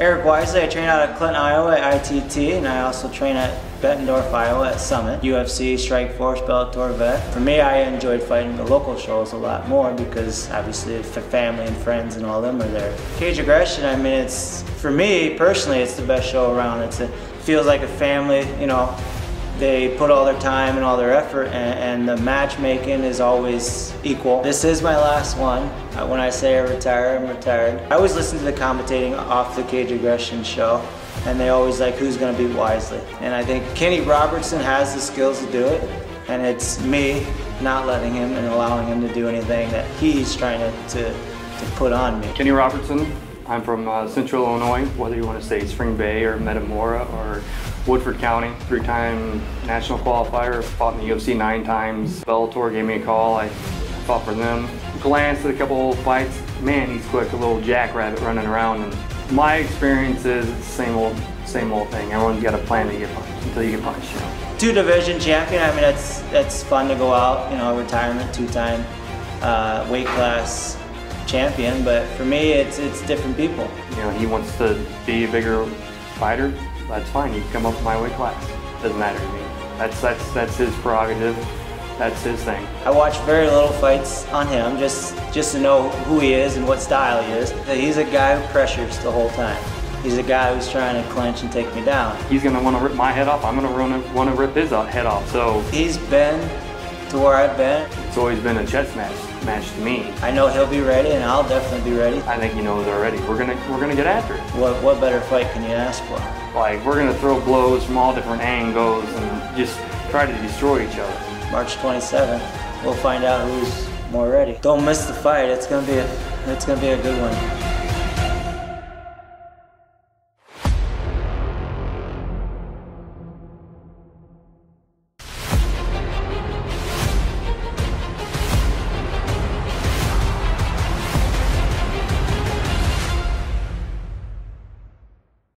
Eric Wisely, I train out of Clinton, Iowa at ITT, and I also train at Bettendorf, Iowa at Summit. UFC, Strikeforce, Bellator vet. For me, I enjoyed fighting the local shows a lot more because obviously family and friends and all them are there. Caged Aggression, I mean, it's, for me personally, it's the best show around. It's it feels like a family, you know, they put all their time and all their effort and, and, the matchmaking is always equal. This is my last one. Uh, when I say I retire, I'm retired. I always listen to the commentating off the Caged Aggression show and they always like who's going to beat Wisely. And I think Kenny Robertson has the skills to do it and it's me not letting him and allowing him to do anything that he's trying to, to, to put on me. Kenny Robertson, I'm from uh, Central Illinois, whether you want to say Spring Bay or Metamora or Woodford County, three-time national qualifier, fought in the UFC nine times. Bellator gave me a call, I fought for them. Glanced at a couple old fights, man, he's quick, a little jackrabbit running around. And my experience is the same old, same old thing. Everyone's got a plan to get punched until you get punched, you know. Two division champion, I mean, that's, that's fun to go out, you know, retirement, two-time uh, weight class champion, but for me, it's, it's different people. You know, he wants to be a bigger fighter, that's fine. You can come up my weight class. Doesn't matter to me. That's that's that's his prerogative. That's his thing. I watch very little fights on him just just to know who he is and what style he is. He's a guy who pressures the whole time. He's a guy who's trying to clinch and take me down. He's gonna want to rip my head off. I'm gonna want to rip his head off. So he's been to where I've been. It's always been a chess match match to me. I know he'll be ready, and I'll definitely be ready. I think he knows already. We're gonna we're gonna get after it. What what better fight can you ask for? Like we're gonna throw blows from all different angles and just try to destroy each other. March 27th, we'll find out who's more ready. Don't miss the fight. It's gonna be a it's gonna be a good one.